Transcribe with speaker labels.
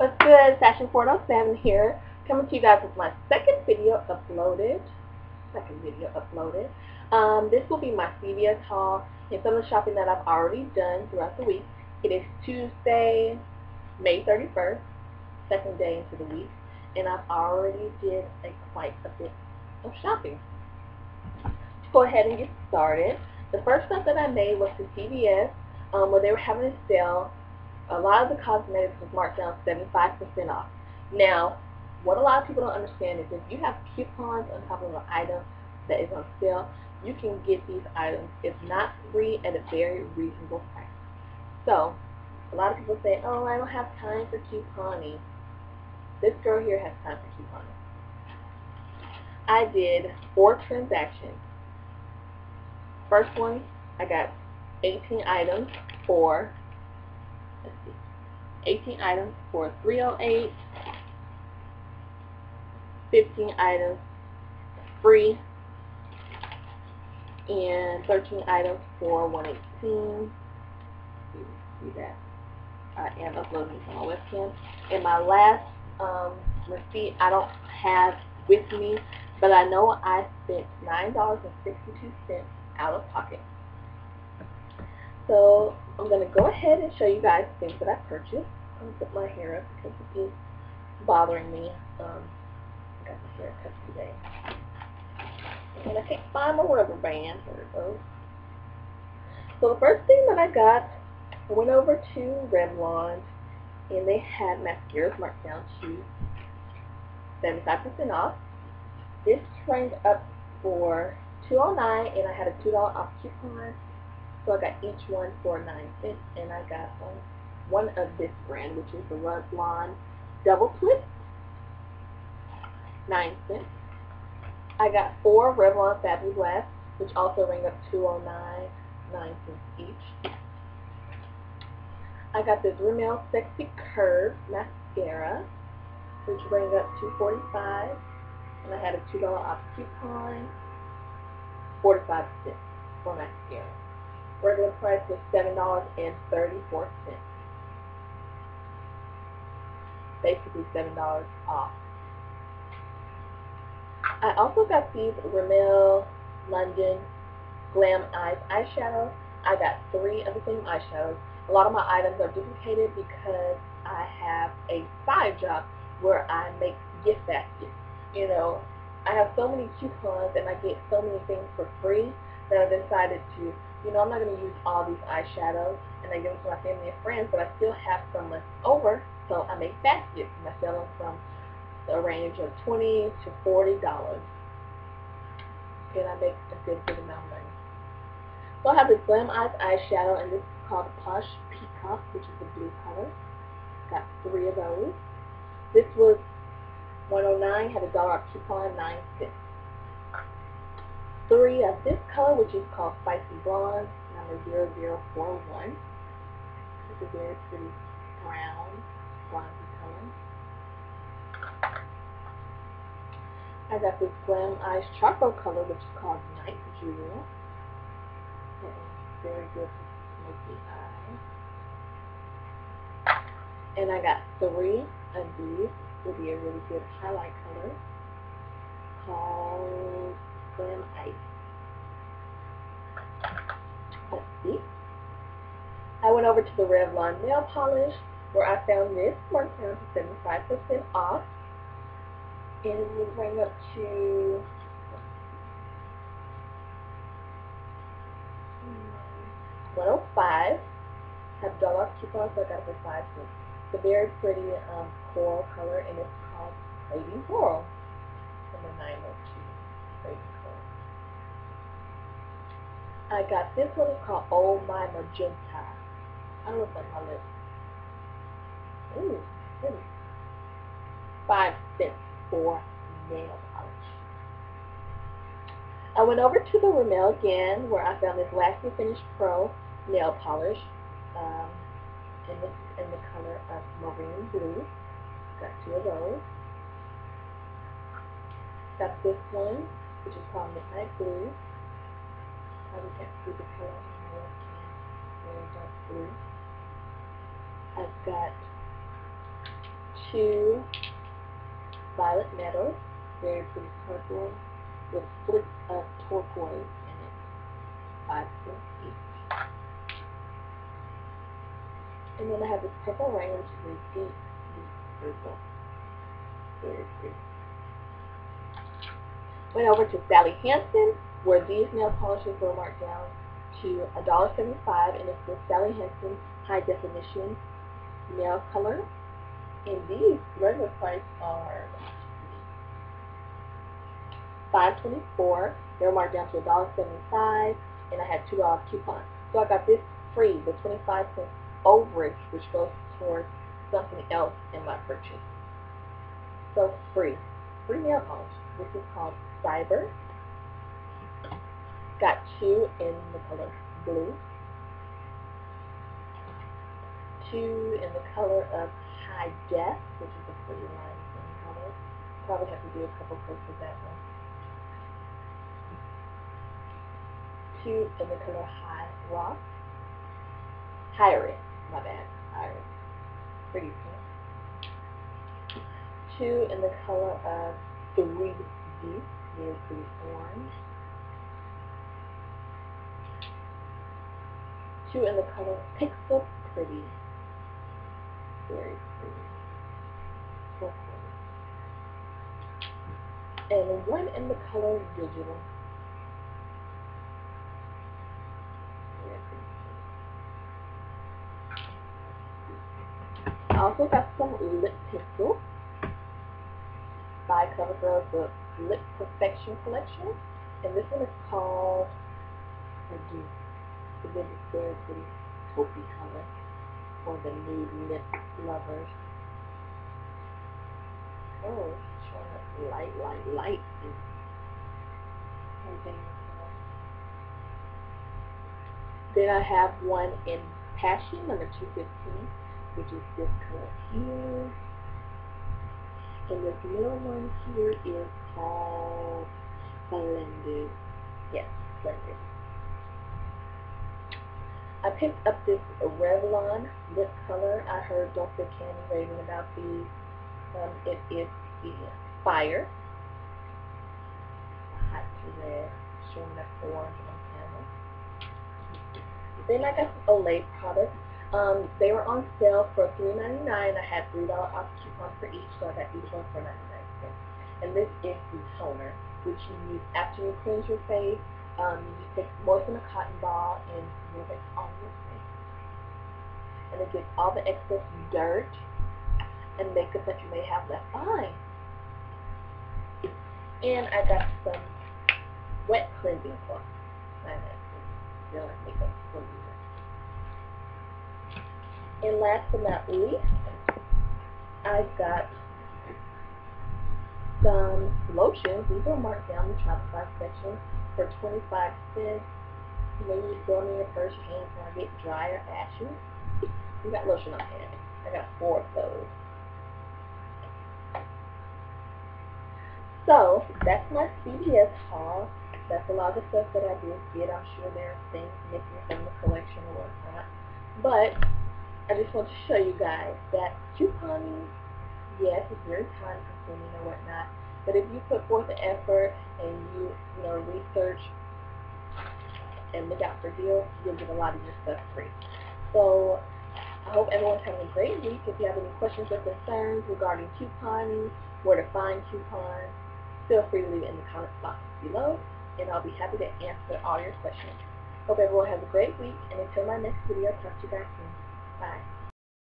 Speaker 1: What's good? Fashion 407 here, coming to you guys with my second video uploaded. Second video uploaded. Um, this will be my CVS haul and some of the shopping that I've already done throughout the week. It is Tuesday, May 31st, second day into the week, and I've already did a quite a bit of shopping. To go ahead and get started, the first stuff that I made was to CVS, um, where they were having a sale a lot of the cosmetics was marked down 75% off. Now, what a lot of people don't understand is if you have coupons on top of an item that is on sale, you can get these items, if not free, at a very reasonable price. So, a lot of people say, oh, I don't have time for couponing. This girl here has time for couponing. I did four transactions. First one, I got 18 items for let's see, 18 items for 308, 15 items free, and 13 items for 118. See, see that? I am uploading it on my webcam. And my last um, receipt I don't have with me, but I know I spent $9.62 out of pocket. So I'm going to go ahead and show you guys things that I purchased. I'm going to put my hair up because it is bothering me. Um, I got my hair cut today. And I can't find my rubber band. There it goes. So the first thing that I got, I went over to Revlon and they had mascaras marked down to 75% off. This trained up for 209 and I had a $2 off coupon so I got each one for 9 cents, and I got um, one of this brand, which is the Revlon Double Twist, 9 cents. I got four Revlon Fabulash, which also ring up 209 9 cents each. I got this Rimmel Sexy Curve Mascara, which rang up 245 and I had a $2 off coupon, 45 cents for mascara. Regular price was $7.34. Basically $7 off. I also got these Rimmel London Glam Eyes eyeshadows. I got three of the same eyeshadows. A lot of my items are duplicated because I have a side job where I make gift baskets. You know, I have so many coupons and I get so many things for free that I decided to you know, I'm not going to use all these eyeshadows and I give them to my family and friends, but I still have some left over, so I make baskets and I sell them from a range of 20 to $40. And I make a good, good amount of money. So I have this Glam Eyes eyeshadow, and this is called Posh Peacock, which is a blue color. Got three of those. This was 109 had a dollar coupon, 9 cents three of this color, which is called Spicy Blonde, number 0041. It's a very pretty brown, bronzy color. I got this Glam Eyes Charcoal color, which is called Night Jewel. very good for smoky eyes. And I got three of these. Will be a really good highlight color called Ice. Let's see. I went over to the Revlon nail polish where I found this marked down to 75% off. And it will bring up to one oh five. Have dollar coupons, so I got for five cents. It's a very pretty um, coral color, and it's called Craving Coral. Number 902. I got this one called Oh My Magenta. I look like my lips. Ooh, ooh. Five cents for nail polish. I went over to the Rimmel again where I found this Lasting Finish Pro nail polish. Um, and this is in the color of marine blue. Got two of those. Got this one, which is called Midnight Blue see the color on the dark blue. I've got two violet metals, very pretty purple with splits of turquoise in it, five cents each. And then I have this purple ring, which is a deep, deep purple. Very pretty. Went over to Sally Hansen, where these nail polishes were marked down to $1.75, and it's the Sally Hansen High Definition Nail Color. And these regular price are $5.24. They were marked down to $1.75, and I had $2 coupon. So I got this free, the 25 cents overage, which goes towards something else in my purchase. So free. Free nail polish. This is called Cyber. Got two in the color blue. Two in the color of High Def, which is a pretty lime green color. Probably have to do a couple coats of that one. Two in the color High Rock. Iris, my bad, Iris. Pretty pink. Two in the color of 3D, very pretty orange. Two in the color Pixel Pretty, very pretty. And one in the color Digital. I also got some lip pencils by CoverGirl, the Lip Perfection Collection. And this one is called. It's a very pretty taupey color for the lip lovers. Oh, it's showing up light, light, light. Then I have one in Passion, number 215 which is this color here. And this middle one here is called Blended. Yes, Blended. I picked up this Revlon lip color. I heard Dr. Candy raving about these. Um, it is the Fire. Hot red, showing up orange on camera. Then I got some Olay products. Um, they were on sale for $3.99. I had $3 off coupon for each, so I got each one for 99 cents. And this is the toner, which you use after you cleanse your face. Um, you take moisten a cotton ball and rub it on your face. And it gets all the excess dirt and makeup that you may have left behind. And I got some wet cleansing cloth. And last but not least, I've got some lotions. These are marked down in the Shopify section for 25 cents. Maybe you throw them in your purse, your hands to get dry or ashy. We got lotion on hand. I got four of those. So, that's my CVS haul. That's a lot of stuff that I did get. I'm sure there are things missing from the collection or whatnot. But I just want to show you guys that couponing, yes, it's very time consuming or whatnot, but if you put forth the effort and you, you know, research and look out for deals, you'll get a lot of your stuff free. So I hope everyone's having a great week. If you have any questions or concerns regarding couponing, where to find coupons, feel free to leave it in the comment box below, and I'll be happy to answer all your questions. Hope everyone has a great week, and until my next video, talk to you guys soon. Bye.